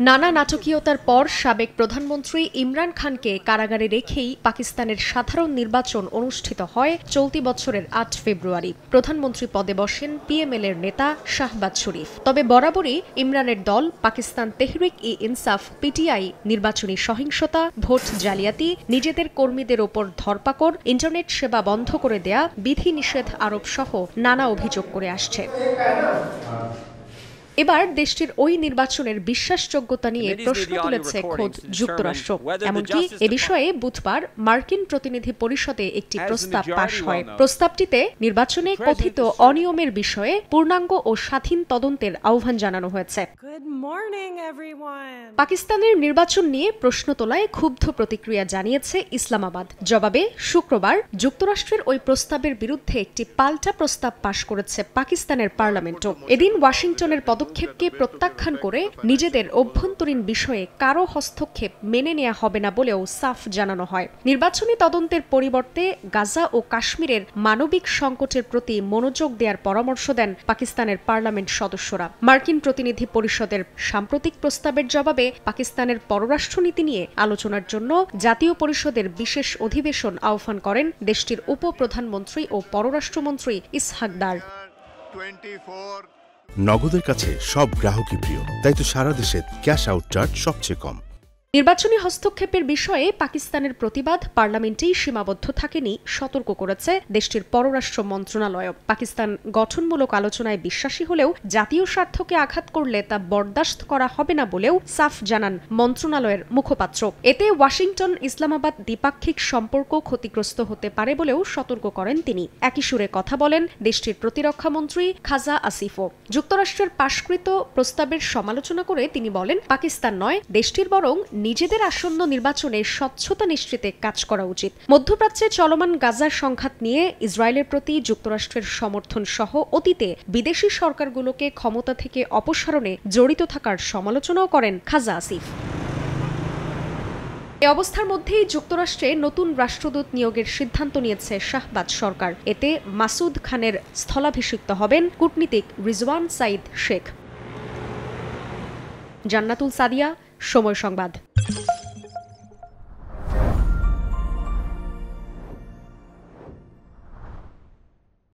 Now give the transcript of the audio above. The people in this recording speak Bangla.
নানা নাটকীয়তার পর সাবেক প্রধানমন্ত্রী ইমরান খানকে কারাগারে রেখেই পাকিস্তানের সাধারণ নির্বাচন অনুষ্ঠিত হয় চলতি বছরের আট ফেব্রুয়ারি। প্রধানমন্ত্রী পদে বসেন পিএমএল এর নেতা শাহবাজ শরীফ। তবে বরাবরই ইমরানের দল পাকিস্তান তেহরিক ই ইনসাফ পিটিআই, নির্বাচনী সহিংসতা, ভোট জালিয়াতি, নিজেদের কর্মীদের ওপর ধরপাকড়, ইন্টারনেট সেবা বন্ধ করে দেয়া, বিধিনিষেধ আরোপ সহ নানা অভিযোগ করে আসছে। এবার দেশটির ওই নির্বাচনের বিশ্বাসযোগ্যতা নিয়ে প্রশ্ন তুলেছে খোদ যুক্তরাষ্ট্র। এমনকি এ বিষয়ে বুধবার মার্কিন প্রতিনিধি পরিষদে একটি প্রস্তাব পাশ হয়। প্রস্তাবটিতে নির্বাচনে কথিত অনিয়মের বিষয়ে পূর্ণাঙ্গ ও স্বাধীন তদন্তের আহ্বান জানানো হয়েছে. পাকিস্তানের নির্বাচন নিয়ে প্রশ্ন তোলায় ক্ষুব্ধ প্রতিক্রিয়া জানিয়েছে ইসলামাবাদ। জবাবে শুক্রবার যুক্তরাষ্ট্রের ওই প্রস্তাবের বিরুদ্ধে একটি পাল্টা প্রস্তাব পাশ করেছে পাকিস্তানের পার্লামেন্টও। এদিন ওয়াশিংটনের পদক্ষেপকে প্রত্যাখ্যান করে নিজেদের অভ্যন্তরীণ বিষয়ে কারও হস্তক্ষেপ মেনে নেওয়া হবে না বলেও সাফ জানানো হয়। নির্বাচনী তদন্তের পরিবর্তে গাজা ও কাশ্মীরের মানবিক সংকটের প্রতি মনোযোগ দেওয়ার পরামর্শ দেন পাকিস্তানের পার্লামেন্ট সদস্যরা। মার্কিন প্রতিনিধি পরিষদের সাম্প্রতিক প্রস্তাবের জবাবে পাকিস্তানের পররাষ্ট্রনীতি নিয়ে আলোচনার জন্য জাতীয় পরিষদের বিশেষ অধিবেশন আহ্বান করেন দেশটির উপপ্রধানমন্ত্রী ও পররাষ্ট্রমন্ত্রী ইসহাকদার 24 নগদের কাছে সব গ্রাহকই প্রিয়। তাই তো সারা দেশে ক্যাশ আউট চার্জ সবচেয়ে কম। নির্বাচনী হস্তক্ষেপের বিষয়ে পাকিস্তানের প্রতিবাদ, পার্লামেন্টেই সীমাবদ্ধ থাকেনি, সতর্ক করেছে দেশটির পররাষ্ট্র মন্ত্রণালয়। পাকিস্তান গঠনমূলক আলোচনায় বিশ্বাসী হলেও জাতীয় স্বার্থকে আঘাত করলে তা বরদাস্ত করা হবে না বলেও সাফ জানান মন্ত্রণালয়ের মুখপাত্র। এতে ওয়াশিংটন ইসলামাবাদ দ্বিপাক্ষিক সম্পর্ক ক্ষতিগ্রস্ত হতে পারে বলেও সতর্ক করেন তিনি। একই সুরে কথা বলেন দেশটির প্রতিরক্ষা মন্ত্রী খাজা আসিফও। যুক্তরাষ্ট্রের পাশকৃত প্রস্তাবের সমালোচনা করে তিনি বলেন, পাকিস্তান নয়, দেশটির বরং নিজেদের আসন্ন নির্বাচনে স্বচ্ছতা নিশ্চিতে কাজ করা উচিত। মধ্যপ্রাচ্যে চলমান গাজার সংঘাত নিয়ে ইসরায়েলের প্রতি যুক্তরাষ্ট্রের সমর্থন সহ অতীতে বিদেশি সরকারগুলোকে ক্ষমতা থেকে অপসারণে জড়িত থাকার সমালোচনাও করেন খাজা আসিফ। এ অবস্থার মধ্যেই যুক্তরাষ্ট্রে নতুন রাষ্ট্রদূত নিয়োগের সিদ্ধান্ত নিয়েছে শাহবাজ সরকার। এতে মাসুদ খানের স্থলাভিষিক্ত হবেন কূটনীতিক রিজওয়ান সাইদ শেখ। জান্নাতুল সাদিয়া সময় সংবাদ।